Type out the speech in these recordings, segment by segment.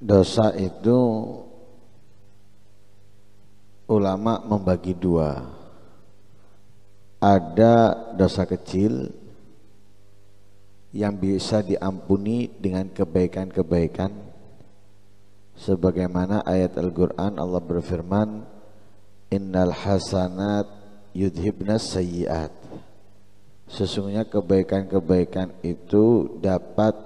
dosa itu ulama membagi dua. Ada dosa kecil yang bisa diampuni dengan kebaikan-kebaikan. Sebagaimana ayat Al-Qur'an Allah berfirman innal hasanat yudhibnas sayyiat. Sesungguhnya kebaikan-kebaikan itu dapat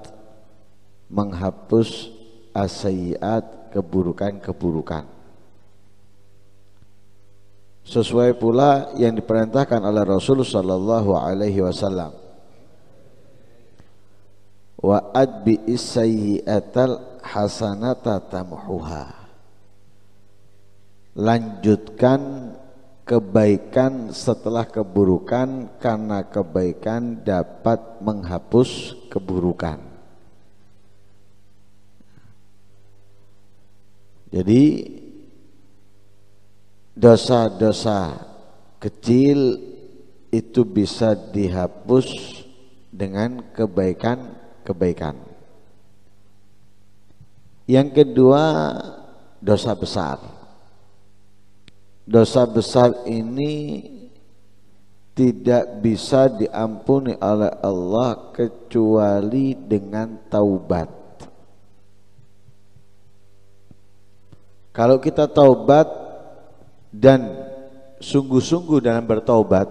menghapus asyiat keburukan-keburukan. Sesuai pula yang diperintahkan oleh Rasul sallallahu alaihi wasallam. Wa adbi isayyi'atal hasanata tamhuha. Lanjutkan kebaikan setelah keburukan karena kebaikan dapat menghapus keburukan jadi dosa-dosa kecil itu bisa dihapus dengan kebaikan kebaikan. Yang kedua, dosa besar. Dosa besar ini tidak bisa diampuni oleh Allah kecuali dengan taubat. Kalau kita taubat dan sungguh-sungguh dalam bertaubat,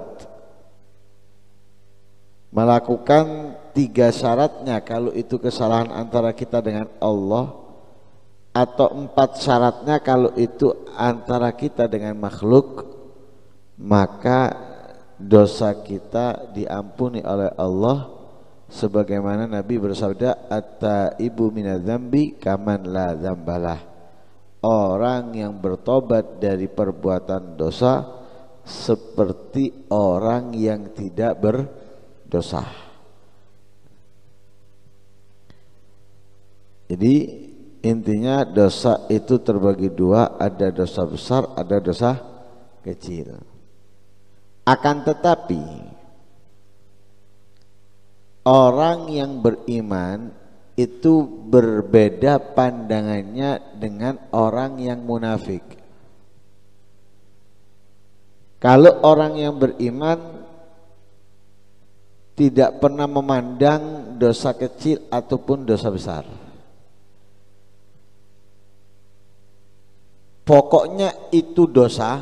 melakukan tiga syaratnya. Kalau itu kesalahan antara kita dengan Allah atau empat syaratnya kalau itu antara kita dengan makhluk maka dosa kita diampuni oleh Allah sebagaimana Nabi bersabda atta ibu minadzambi kaman la dzambalah orang yang bertobat dari perbuatan dosa seperti orang yang tidak berdosa Jadi intinya dosa itu terbagi dua, ada dosa besar, ada dosa kecil. Akan tetapi orang yang beriman itu berbeda pandangannya dengan orang yang munafik. Kalau orang yang beriman tidak pernah memandang dosa kecil ataupun dosa besar. pokoknya itu dosa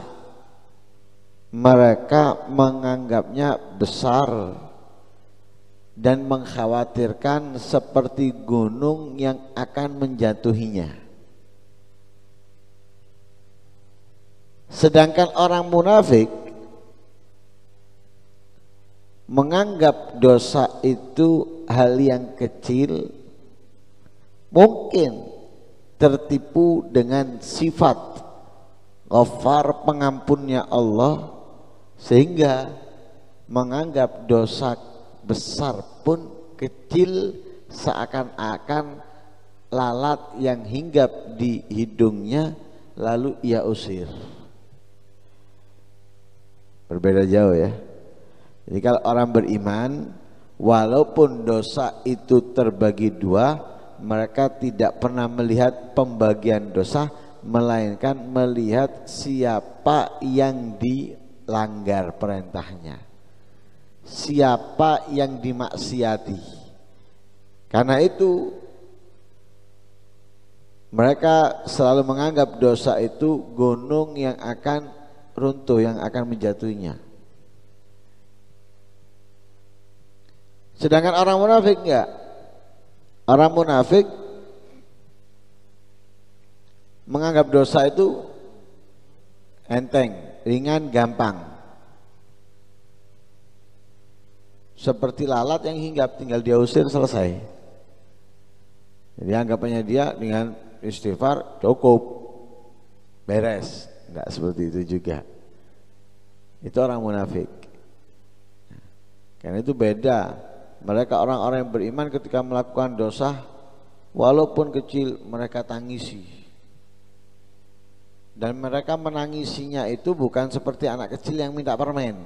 mereka menganggapnya besar dan mengkhawatirkan seperti gunung yang akan menjatuhinya. Sedangkan orang munafik menganggap dosa itu hal yang kecil mungkin tertipu dengan sifat ghafar pengampunnya Allah sehingga menganggap dosa besar pun kecil seakan-akan lalat yang hinggap di hidungnya lalu ia usir. Berbeda jauh ya. Jadi kalau orang beriman walaupun dosa itu terbagi dua mereka tidak pernah melihat pembagian dosa melainkan melihat siapa yang dilanggar perintahnya siapa yang dimaksiati. Karena itu mereka selalu menganggap dosa itu gunung yang akan runtuh yang akan menjatuhinya. Sedangkan orang munafik enggak? Orang munafik menganggap dosa itu enteng, ringan, gampang. Seperti lalat yang hinggap tinggal dia usir selesai. Jadi anggapannya dia dengan istighfar cukup beres, enggak seperti itu juga. Itu orang munafik. Karena itu beda mereka orang-orang yang beriman ketika melakukan dosa walaupun kecil mereka tangisi. Dan mereka menangisinya itu bukan seperti anak kecil yang minta permen.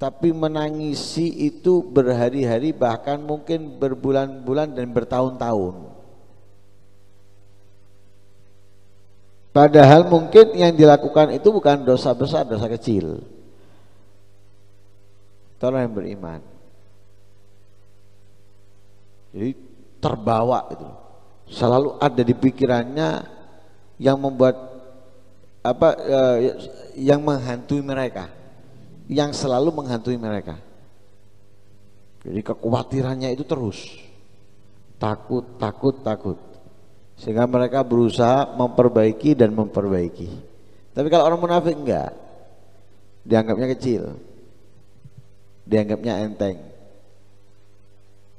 Tapi menangisi itu berhari-hari bahkan mungkin berbulan-bulan dan bertahun-tahun. Padahal mungkin yang dilakukan itu bukan dosa besar, dosa kecil. Itu orang yang beriman. Jadi terbawa itu. Selalu ada di pikirannya yang membuat apa eh, yang menghantui mereka. Yang selalu menghantui mereka. Jadi kekhawatirannya itu terus. Takut, takut, takut. Sehingga mereka berusaha memperbaiki dan memperbaiki. Tapi kalau orang munafik enggak. Dianggapnya kecil. Dianggapnya enteng.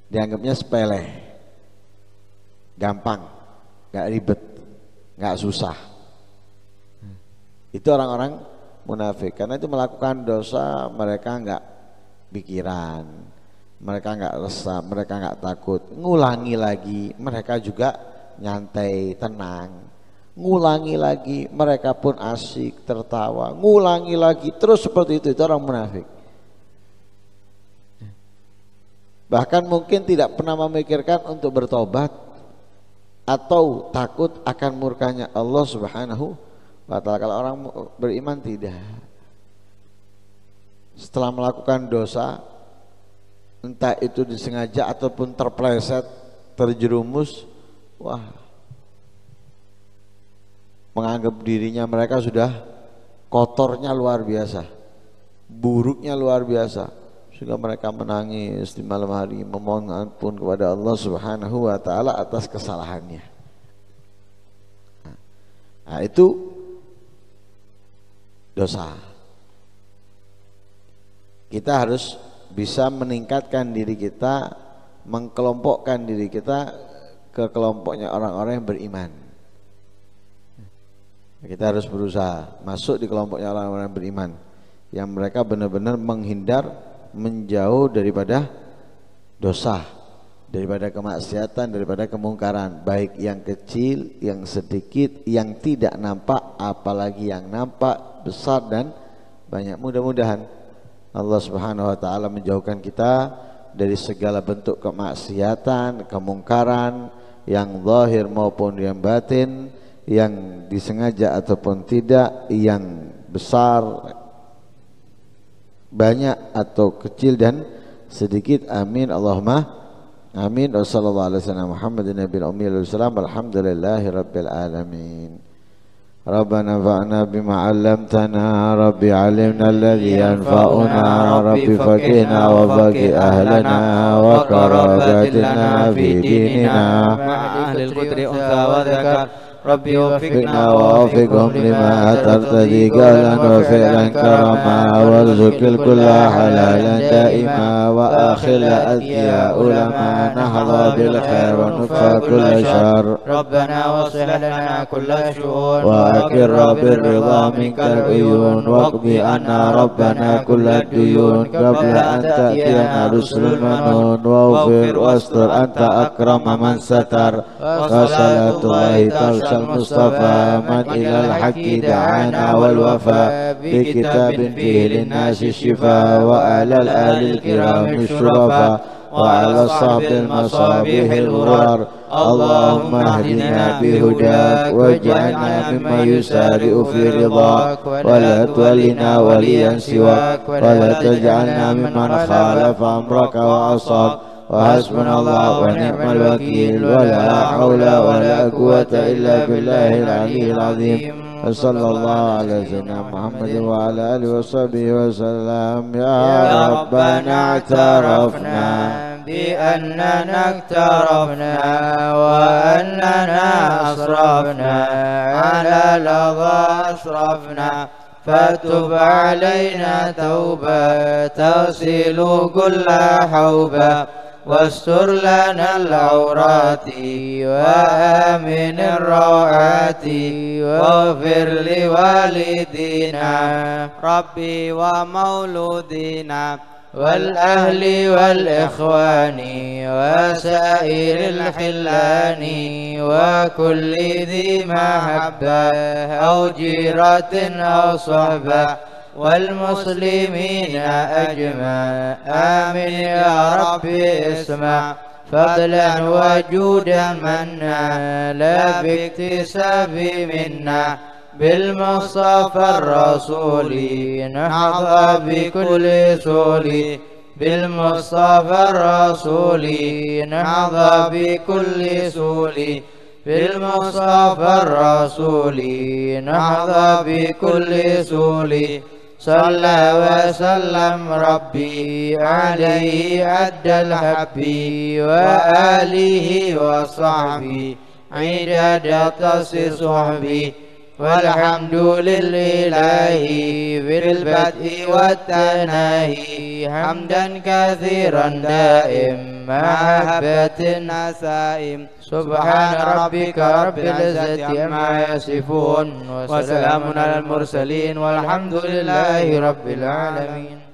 Dianggapnya sepele. Gampang. Enggak ribet. Enggak susah. Itu orang-orang munafik. Karena itu melakukan dosa mereka enggak pikiran mereka nggak resah, mereka nggak takut. Ngulangi lagi, mereka juga nyantai, tenang. Ngulangi lagi, mereka pun asik, tertawa. Ngulangi lagi, terus seperti itu, itu orang munafik. Bahkan mungkin tidak pernah memikirkan untuk bertobat atau takut akan murkanya Allah Subhanahu wa taala. Kalau orang beriman tidak. Setelah melakukan dosa, entah itu disengaja ataupun terpleset terjerumus wah menganggap dirinya mereka sudah kotornya luar biasa buruknya luar biasa sehingga mereka menangis di malam hari memohon ampun kepada Allah Subhanahu wa taala atas kesalahannya nah itu dosa kita harus bisa meningkatkan diri kita, mengkelompokkan diri kita ke kelompoknya orang-orang yang beriman. Kita harus berusaha masuk di kelompoknya orang-orang yang beriman yang mereka benar-benar menghindar menjauh daripada dosa, daripada kemaksiatan, daripada kemungkaran, baik yang kecil, yang sedikit, yang tidak nampak, apalagi yang nampak besar dan banyak. Mudah-mudahan Allah Subhanahu wa taala menjauhkan kita dari segala bentuk kemaksiatan, kemungkaran yang zahir maupun yang batin, yang disengaja ataupun tidak, yang besar banyak atau kecil dan sedikit. Amin Allahumma amin. Warahmatullahi wabarakatuh. Alhamdulillahi rabbil alamin. ربنا انفعنا بما علمتنا. ربي علمنا الذي ينفعنا. ربي فقهنا وفقه أهلنا. وكرامتنا في ديننا. مع أهل القدر أنثى وذكر. ربي وفقنا ووفقهم لما ترتدي قولا وفعلا كرما وارزق الكل حلالا دائما وآخر اذكياء لما نحظى بالخير ونكفى كل شر. ربنا واصلح لنا كل الشؤون وأكر بالرضا منك العيون. واقضي عنا ربنا كل الديون. قبل أن تأتينا رسل المنون. واغفر واستر أنت أكرم من ستر. وصلاة الله المصطفى من إلى الحق دعانا والوفاء بكتاب فيه للناس الشفاء وعلى الآل الكرام الشرفاء وعلى الصحب المصابيح الغرار. اللهم اهدنا بهداك واجعلنا ممن يسارع في رضاك. ولا تولنا وليا سواك. ولا تجعلنا ممن خالف أمرك وعصاك وحسبنا الله ونعم الوكيل ولا حول ولا قوة إلا بالله العلي العظيم. وصلى الله على سيدنا محمد وعلى آله وصحبه وسلم. يا ربنا اعترفنا بأننا اقترفنا وأننا أسرفنا على لظى أسرفنا فتب علينا توبة تغسل كل حوبة. واستر لنا العورات وآمن الروعات واغفر لوالدينا ربي ومولودينا والأهل والإخوان وسائر الحلان وكل ذي محبة أو جيرة أو صحبة والمسلمين أجمع آمين يا رب اسمع. فضلا وجودا منا لا باكتساب منا. بالمصطفى الرسول نحظى بكل سول بالمصطفى الرسول نحظى بكل سول بالمصطفى الرسول نحظى بكل سول صلى وسلم ربي عليه أدى الحب وآله وصحبه عدد تصي صحبي والحمد لله في البدء والتناهي حمدا كثيرا دائم محبة النسائم سبحان ربك رب العزة عما يصفون وسلام على المرسلين والحمد لله رب العالمين